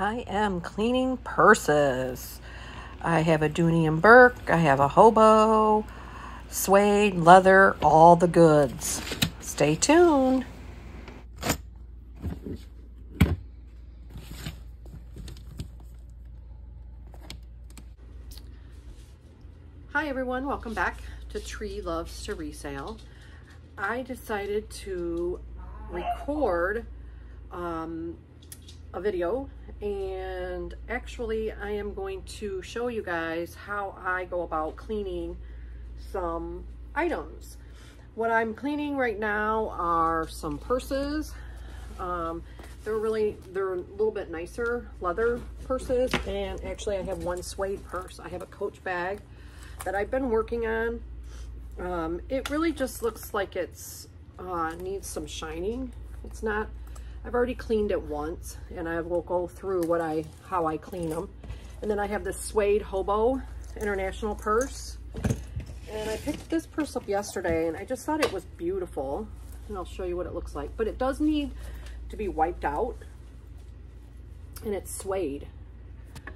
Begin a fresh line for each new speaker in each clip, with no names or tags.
I am cleaning purses. I have a Dooney and Burke, I have a hobo, suede, leather, all the goods. Stay tuned. Hi everyone, welcome back to Tree Loves to Resale. I decided to record um, a video and actually I am going to show you guys how I go about cleaning some items. What I'm cleaning right now are some purses. Um, they're really, they're a little bit nicer leather purses and actually I have one suede purse. I have a coach bag that I've been working on. Um, it really just looks like it's uh, needs some shining. It's not I've already cleaned it once and I will go through what I how I clean them. And then I have this suede hobo international purse. And I picked this purse up yesterday and I just thought it was beautiful. And I'll show you what it looks like. But it does need to be wiped out. And it's suede.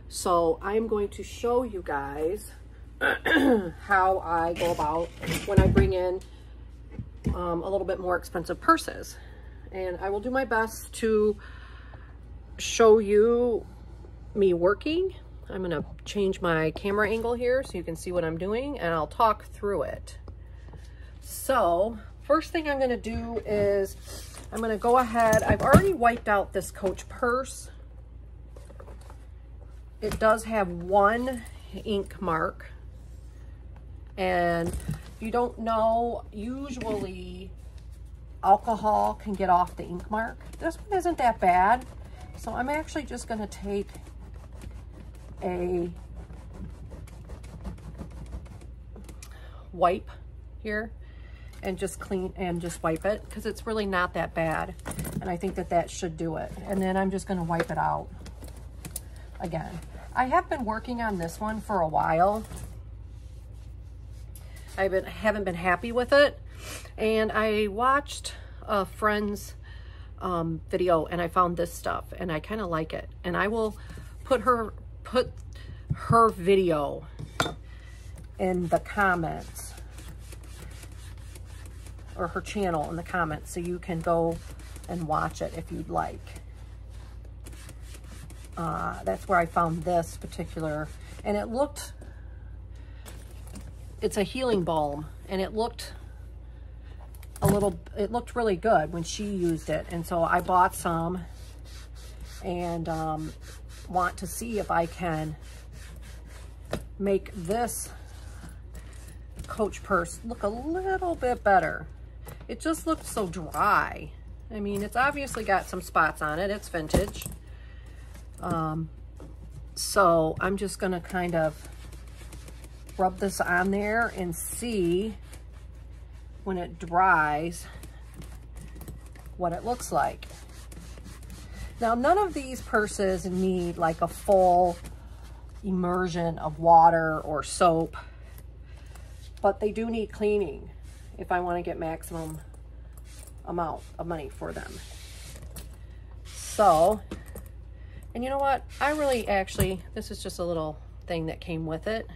So I'm going to show you guys how I go about when I bring in um, a little bit more expensive purses and I will do my best to show you me working. I'm gonna change my camera angle here so you can see what I'm doing and I'll talk through it. So first thing I'm gonna do is I'm gonna go ahead, I've already wiped out this Coach purse. It does have one ink mark and you don't know, usually alcohol can get off the ink mark. This one isn't that bad. So I'm actually just gonna take a wipe here and just clean and just wipe it because it's really not that bad. And I think that that should do it. And then I'm just gonna wipe it out again. I have been working on this one for a while. I haven't, haven't been happy with it and I watched a friend's um, video and I found this stuff and I kind of like it. And I will put her, put her video in the comments or her channel in the comments so you can go and watch it if you'd like. Uh, that's where I found this particular, and it looked, it's a healing balm, and it looked a little, it looked really good when she used it. And so I bought some and um, want to see if I can make this Coach purse look a little bit better. It just looked so dry. I mean, it's obviously got some spots on it. It's vintage. Um, so I'm just going to kind of rub this on there and see when it dries what it looks like. Now, none of these purses need like a full immersion of water or soap, but they do need cleaning if I want to get maximum amount of money for them. So, and you know what? I really actually, this is just a little thing that came with it.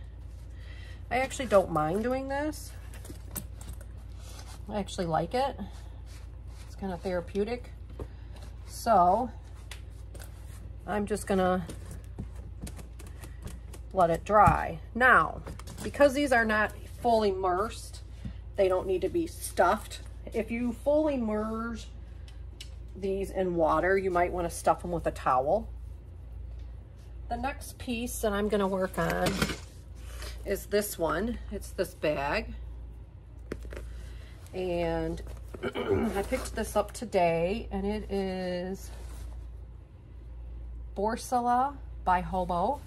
I actually don't mind doing this I actually like it. It's kind of therapeutic. So I'm just gonna let it dry. Now, because these are not fully immersed, they don't need to be stuffed. If you fully immerse these in water, you might want to stuff them with a towel. The next piece that I'm to work on is this one. It's this bag and I picked this up today and it is Borsala by Hobo.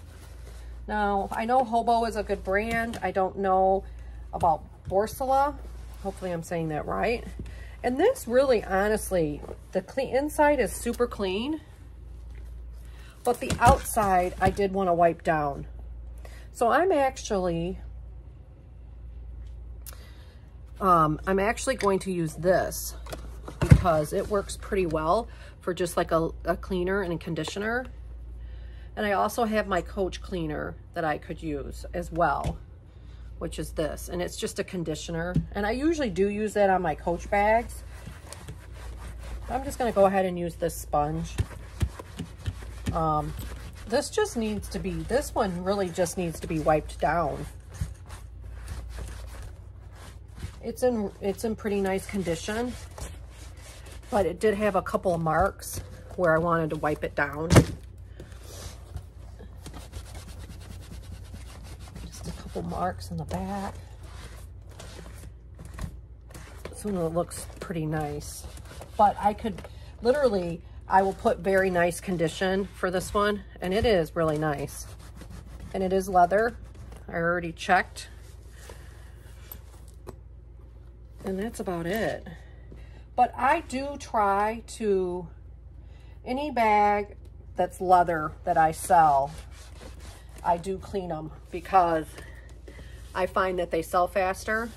Now, I know Hobo is a good brand. I don't know about Borsala. Hopefully I'm saying that right. And this really, honestly, the clean inside is super clean. But the outside, I did want to wipe down. So I'm actually um, I'm actually going to use this because it works pretty well for just like a, a cleaner and a conditioner. And I also have my Coach cleaner that I could use as well, which is this. And it's just a conditioner. And I usually do use that on my Coach bags. I'm just gonna go ahead and use this sponge. Um, this just needs to be, this one really just needs to be wiped down. It's in, it's in pretty nice condition, but it did have a couple of marks where I wanted to wipe it down. Just a couple marks in the back. This one looks pretty nice, but I could literally, I will put very nice condition for this one, and it is really nice. And it is leather. I already checked and that's about it. But I do try to, any bag that's leather that I sell, I do clean them because I find that they sell faster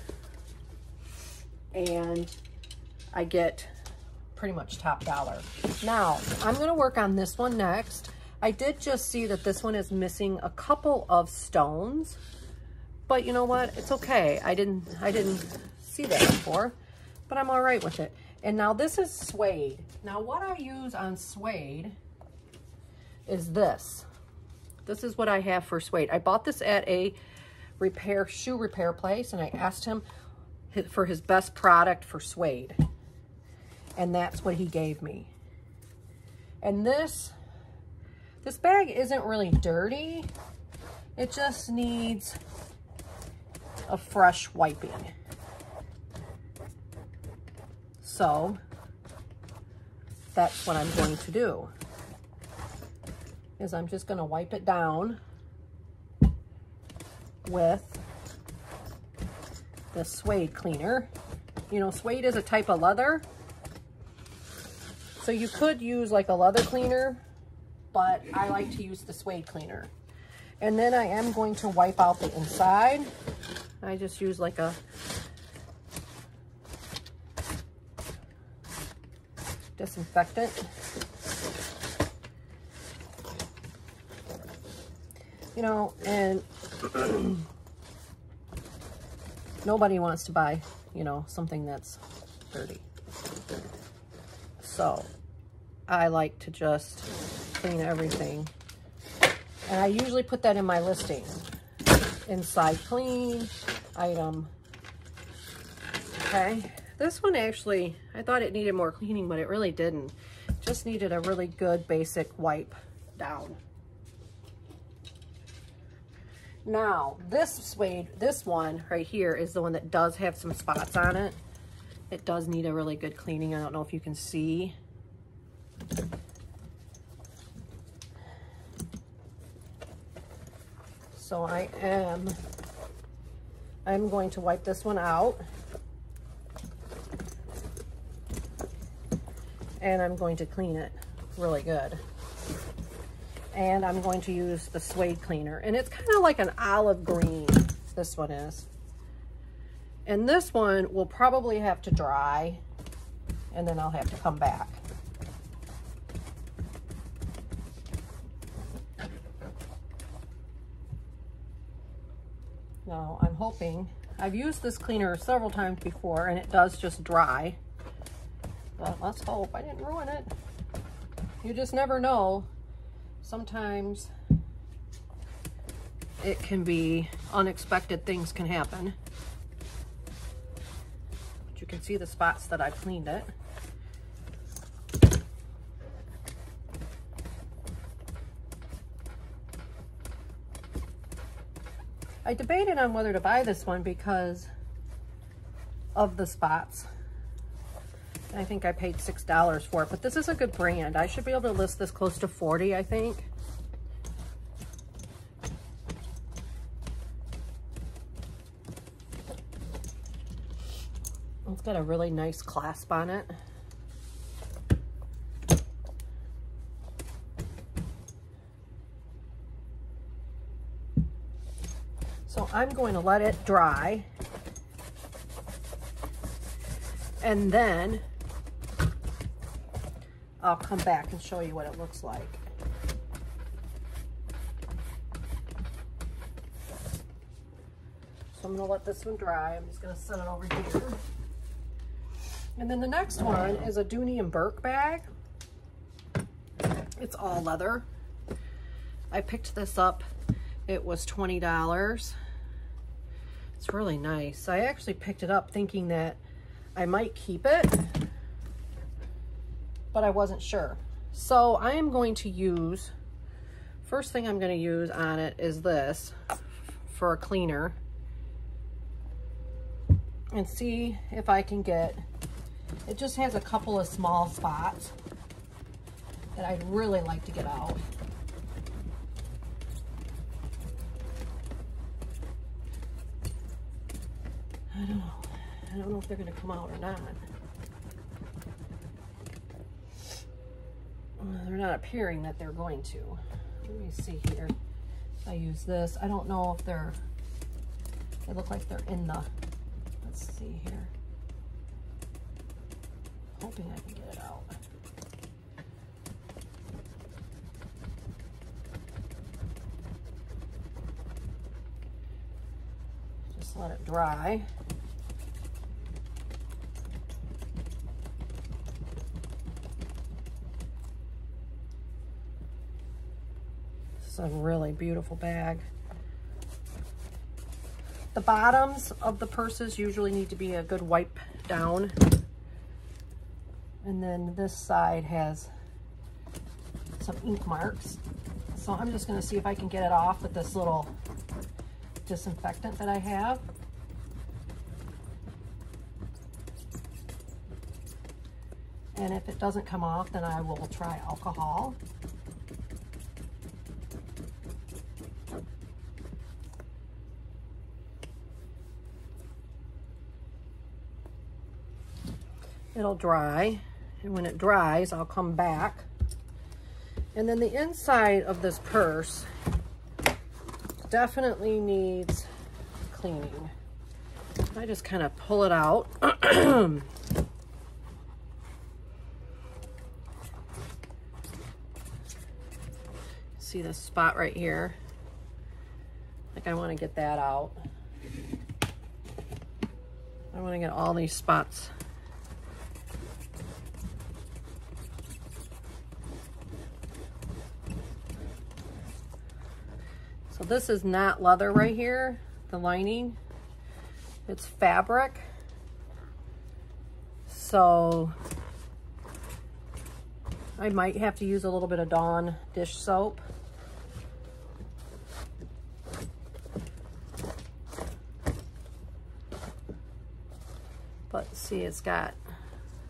and I get pretty much top dollar. Now, I'm gonna work on this one next. I did just see that this one is missing a couple of stones, but you know what? It's okay. I didn't, I didn't see that before, but I'm all right with it. And now this is suede. Now what I use on suede is this. This is what I have for suede. I bought this at a repair shoe repair place and I asked him for his best product for suede. And that's what he gave me. And this, this bag isn't really dirty. It just needs a fresh wiping. So that's what I'm going to do is I'm just going to wipe it down with the suede cleaner. You know, suede is a type of leather. So you could use like a leather cleaner, but I like to use the suede cleaner. And then I am going to wipe out the inside. I just use like a disinfectant. You know, and nobody wants to buy, you know, something that's dirty. So I like to just clean everything. And I usually put that in my listing. Inside clean, item. Okay. This one actually, I thought it needed more cleaning, but it really didn't. Just needed a really good basic wipe down. Now, this suede, this one right here is the one that does have some spots on it. It does need a really good cleaning. I don't know if you can see. So I am, I'm going to wipe this one out. And I'm going to clean it really good. And I'm going to use the suede cleaner. And it's kind of like an olive green, this one is. And this one will probably have to dry and then I'll have to come back. Now I'm hoping, I've used this cleaner several times before and it does just dry. But let's hope I didn't ruin it. You just never know. Sometimes it can be unexpected things can happen. But you can see the spots that I cleaned it. I debated on whether to buy this one because of the spots. I think I paid $6 for it, but this is a good brand. I should be able to list this close to 40, I think. It's got a really nice clasp on it. So I'm going to let it dry. And then I'll come back and show you what it looks like. So I'm gonna let this one dry. I'm just gonna set it over here. And then the next one is a Dooney and Burke bag. It's all leather. I picked this up. It was $20. It's really nice. I actually picked it up thinking that I might keep it but I wasn't sure. So I am going to use, first thing I'm going to use on it is this for a cleaner and see if I can get, it just has a couple of small spots that I'd really like to get out. I don't know. I don't know if they're going to come out or not. They're not appearing that they're going to. Let me see here. I use this. I don't know if they're, they look like they're in the, let's see here. Hoping I can get it out. Just let it dry. It's a really beautiful bag. The bottoms of the purses usually need to be a good wipe down. And then this side has some ink marks. So I'm just gonna see if I can get it off with this little disinfectant that I have. And if it doesn't come off, then I will try alcohol. It'll dry, and when it dries, I'll come back. And then the inside of this purse definitely needs cleaning. I just kind of pull it out. See this spot right here? Like I want to get that out. I want to get all these spots this is not leather right here, the lining. It's fabric. So I might have to use a little bit of Dawn dish soap. But see, it's got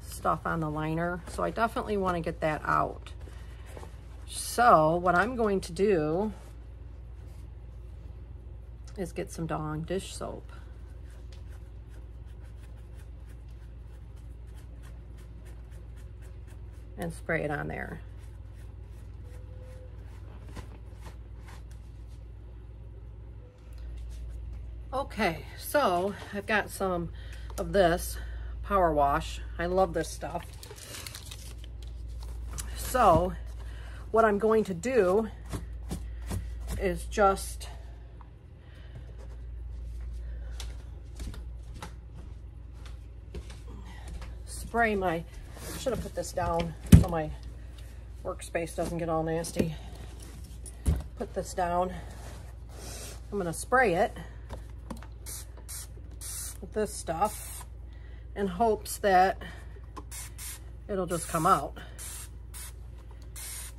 stuff on the liner. So I definitely want to get that out. So what I'm going to do is get some Dawn dish soap. And spray it on there. Okay, so I've got some of this power wash. I love this stuff. So what I'm going to do is just spray my, should have put this down so my workspace doesn't get all nasty. Put this down. I'm gonna spray it with this stuff in hopes that it'll just come out.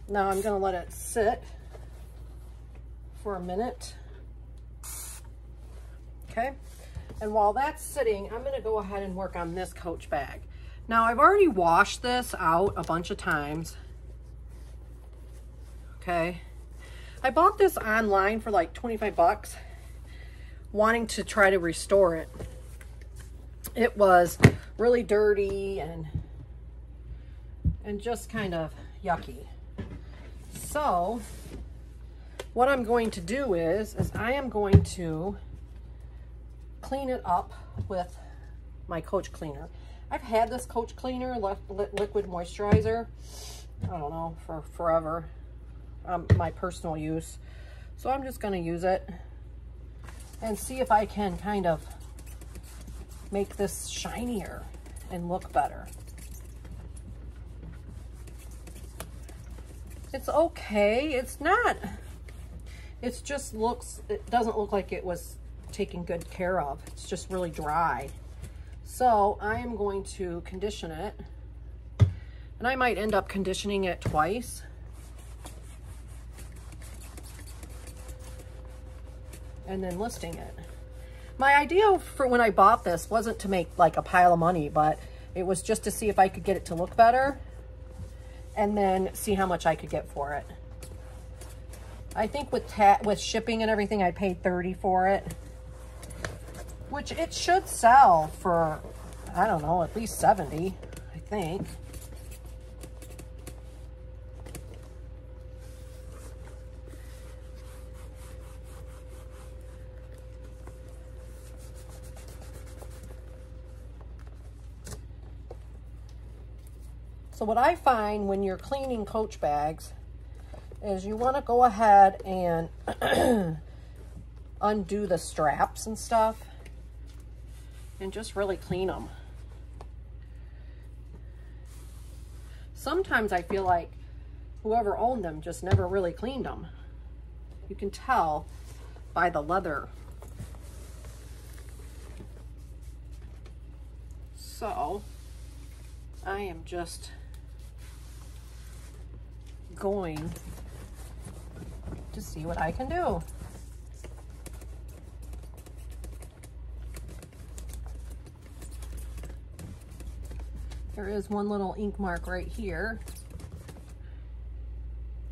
Now I'm gonna let it sit for a minute. Okay, and while that's sitting, I'm gonna go ahead and work on this coach bag. Now I've already washed this out a bunch of times. Okay. I bought this online for like 25 bucks, wanting to try to restore it. It was really dirty and and just kind of yucky. So what I'm going to do is, is I am going to clean it up with my Coach Cleaner. I've had this Coach Cleaner liquid moisturizer, I don't know, for forever, um, my personal use. So I'm just going to use it and see if I can kind of make this shinier and look better. It's okay. It's not, it just looks, it doesn't look like it was taken good care of. It's just really dry. So I am going to condition it. And I might end up conditioning it twice. And then listing it. My idea for when I bought this wasn't to make like a pile of money, but it was just to see if I could get it to look better and then see how much I could get for it. I think with with shipping and everything, I paid 30 for it, which it should sell for, I don't know, at least 70, I think. So what I find when you're cleaning coach bags is you want to go ahead and undo the straps and stuff and just really clean them. Sometimes I feel like whoever owned them just never really cleaned them. You can tell by the leather. So I am just going to see what I can do. There is one little ink mark right here.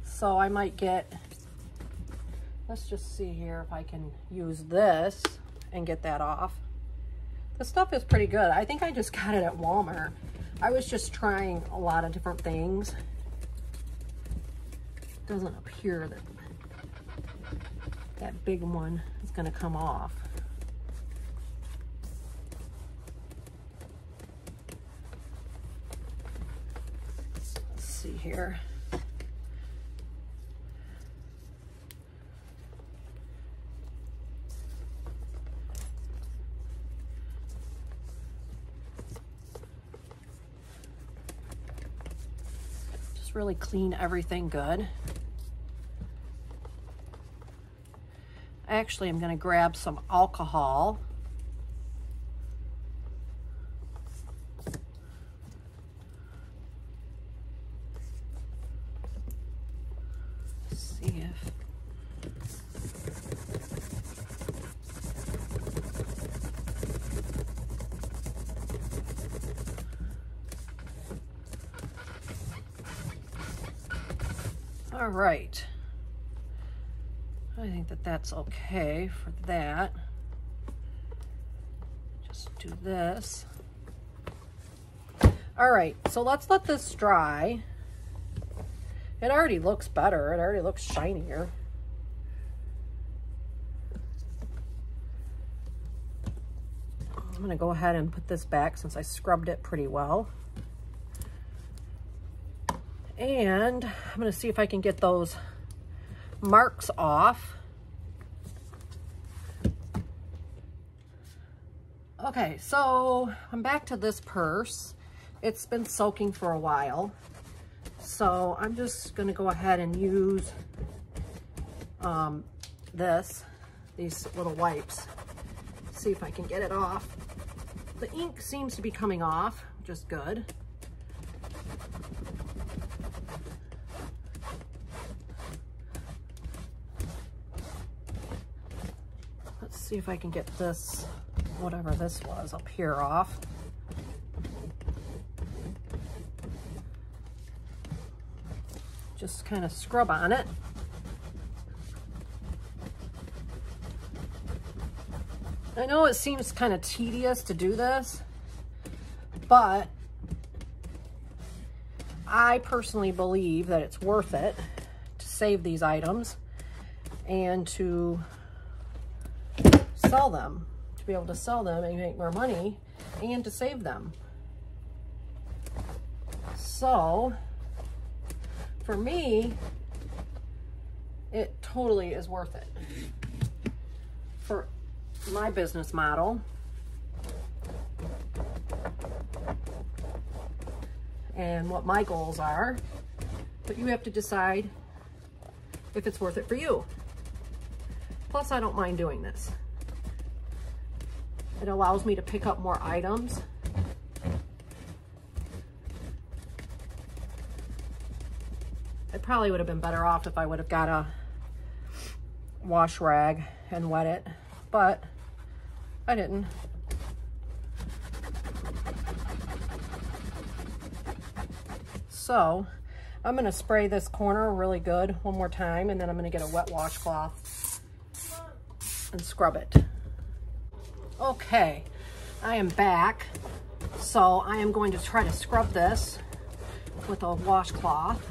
So I might get, let's just see here if I can use this and get that off. The stuff is pretty good. I think I just got it at Walmart. I was just trying a lot of different things doesn't appear that that big one is going to come off. Let's see here. Just really clean everything good. Actually, I'm going to grab some alcohol. see if All right. I think that that's okay for that. Just do this. All right, so let's let this dry. It already looks better. It already looks shinier. I'm gonna go ahead and put this back since I scrubbed it pretty well. And I'm gonna see if I can get those marks off. Okay, so I'm back to this purse. It's been soaking for a while. So I'm just gonna go ahead and use um, this, these little wipes, see if I can get it off. The ink seems to be coming off, which is good. See if I can get this, whatever this was up here off. Just kind of scrub on it. I know it seems kind of tedious to do this, but I personally believe that it's worth it to save these items and to sell them, to be able to sell them and make more money and to save them. So for me, it totally is worth it. For my business model. And what my goals are. But you have to decide if it's worth it for you. Plus, I don't mind doing this. It allows me to pick up more items. It probably would have been better off if I would have got a wash rag and wet it, but I didn't. So I'm gonna spray this corner really good one more time and then I'm gonna get a wet washcloth and scrub it. Okay, I am back. So I am going to try to scrub this with a washcloth.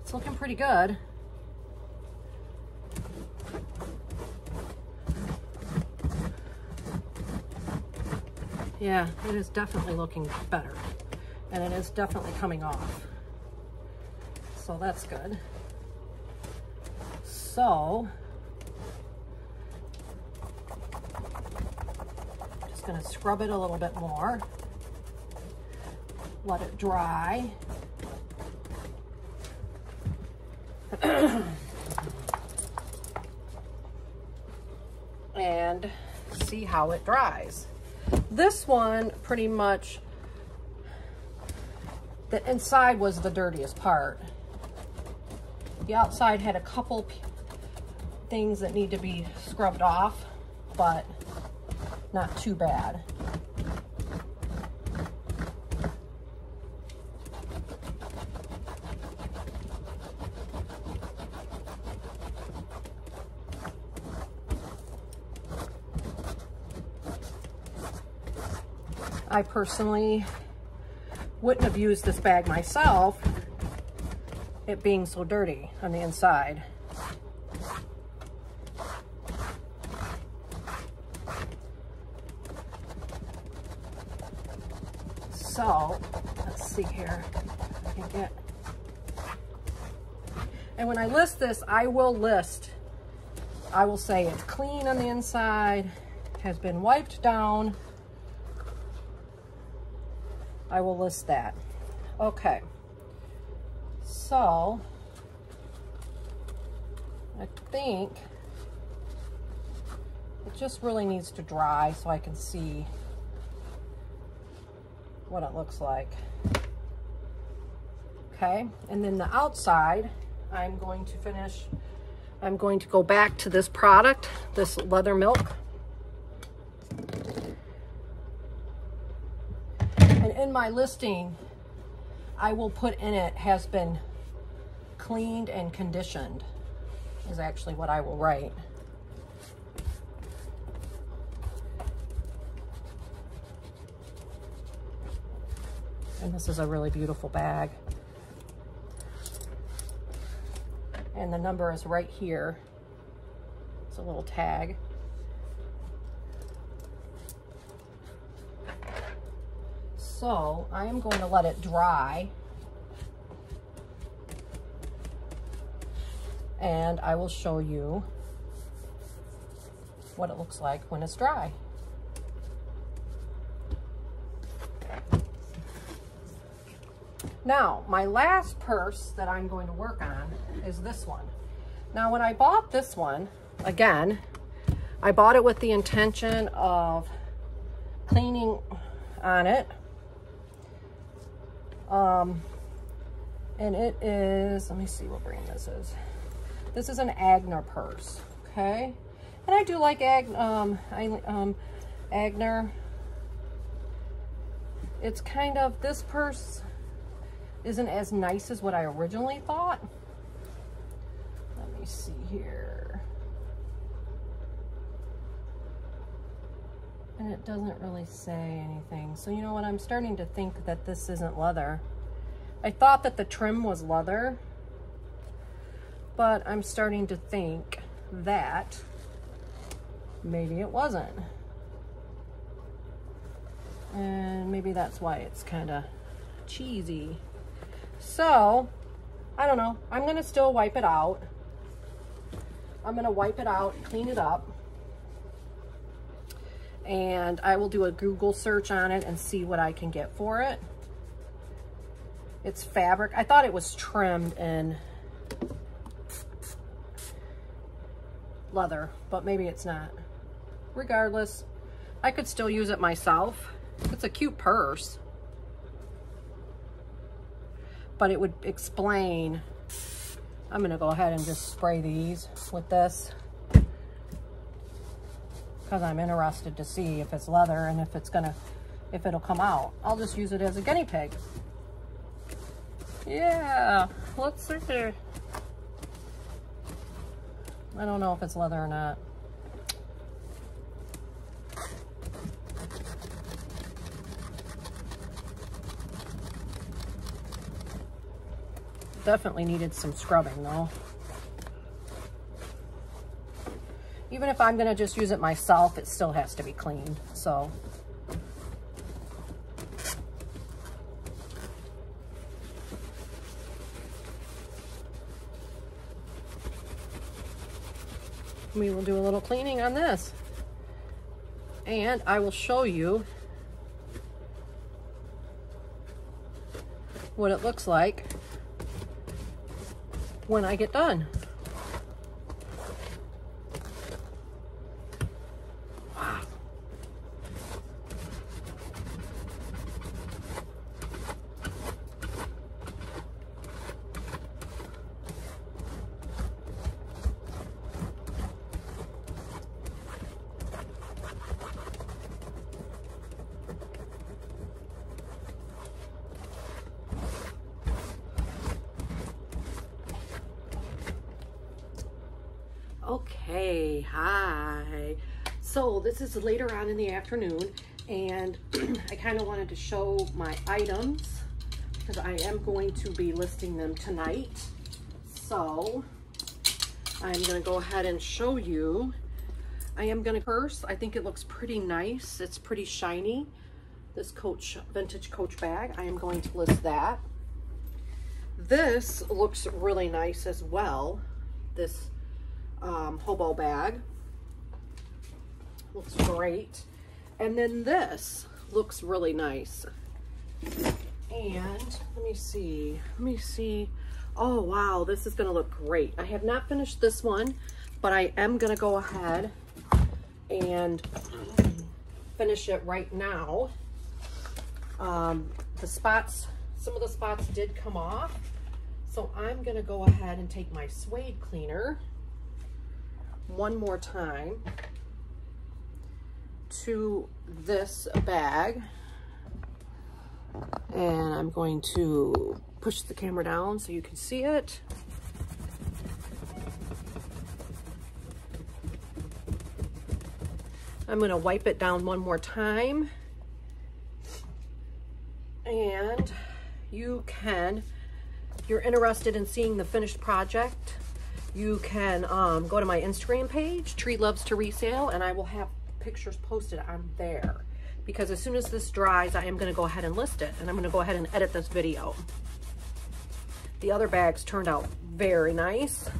It's looking pretty good. Yeah, it is definitely looking better. And it is definitely coming off. So that's good. So, gonna scrub it a little bit more. Let it dry. and see how it dries. This one pretty much, the inside was the dirtiest part. The outside had a couple things that need to be scrubbed off, but not too bad. I personally wouldn't have used this bag myself, it being so dirty on the inside. So, let's see here. I can get... And when I list this, I will list, I will say it's clean on the inside, has been wiped down, I will list that. Okay. So, I think it just really needs to dry so I can see what it looks like. Okay, and then the outside, I'm going to finish, I'm going to go back to this product, this leather milk. And in my listing, I will put in it has been cleaned and conditioned is actually what I will write. And this is a really beautiful bag. And the number is right here. It's a little tag. So I am going to let it dry. And I will show you what it looks like when it's dry. Now, my last purse that I'm going to work on is this one. Now, when I bought this one, again, I bought it with the intention of cleaning on it um, and it is, let me see what brand this is. This is an Agner purse, okay? And I do like Ag, um, I, um, Aigner. It's kind of, this purse isn't as nice as what I originally thought. Let me see here. And it doesn't really say anything. So you know what, I'm starting to think that this isn't leather. I thought that the trim was leather, but I'm starting to think that maybe it wasn't. And maybe that's why it's kind of cheesy. So, I don't know. I'm going to still wipe it out. I'm going to wipe it out, clean it up. and I will do a Google search on it and see what I can get for it. It's fabric. I thought it was trimmed in leather, but maybe it's not. Regardless, I could still use it myself. It's a cute purse. But it would explain. I'm gonna go ahead and just spray these with this because I'm interested to see if it's leather and if it's gonna, if it'll come out. I'll just use it as a guinea pig. Yeah, let's see. I don't know if it's leather or not. Definitely needed some scrubbing though. Even if I'm gonna just use it myself, it still has to be cleaned, so. We will do a little cleaning on this. And I will show you what it looks like when I get done. Okay, hi. So this is later on in the afternoon and I kind of wanted to show my items because I am going to be listing them tonight. So I'm going to go ahead and show you. I am going to first, I think it looks pretty nice. It's pretty shiny. This Coach vintage Coach bag. I am going to list that. This looks really nice as well. This um, hobo bag. Looks great. And then this looks really nice. And let me see, let me see. Oh, wow, this is gonna look great. I have not finished this one, but I am gonna go ahead and finish it right now. Um, the spots, some of the spots did come off. So I'm gonna go ahead and take my suede cleaner one more time to this bag. And I'm going to push the camera down so you can see it. I'm going to wipe it down one more time. And you can, if you're interested in seeing the finished project, you can um, go to my Instagram page, Tree Loves to Resale, and I will have pictures posted on there. Because as soon as this dries, I am going to go ahead and list it. And I'm going to go ahead and edit this video. The other bags turned out very nice.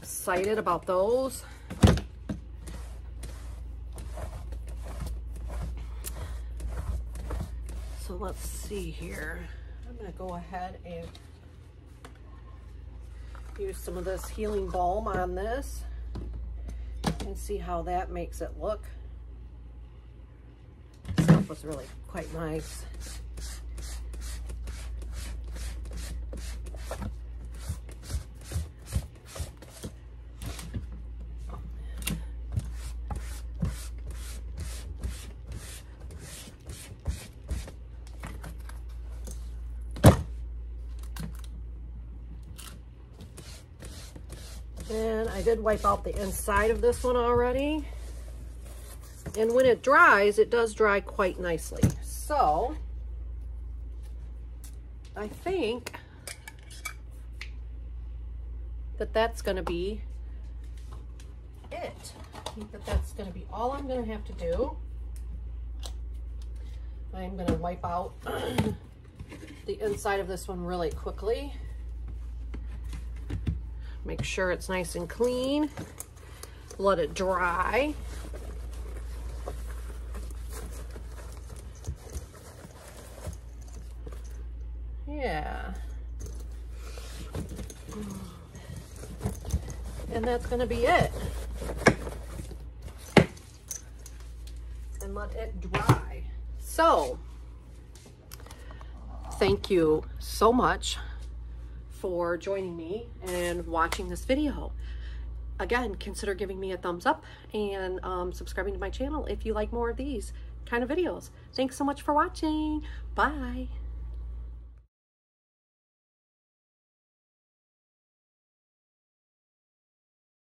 Excited about those. So let's see here. I'm going to go ahead and use some of this healing balm on this and see how that makes it look. Stuff was really quite nice. And I did wipe out the inside of this one already. And when it dries, it does dry quite nicely. So, I think that that's going to be it. I think that that's going to be all I'm going to have to do. I'm going to wipe out the inside of this one really quickly. Make sure it's nice and clean. Let it dry. Yeah. And that's gonna be it. And let it dry. So, thank you so much for joining me and watching this video. Again, consider giving me a thumbs up and um, subscribing to my channel if you like more of these kind of videos. Thanks so much for watching. Bye.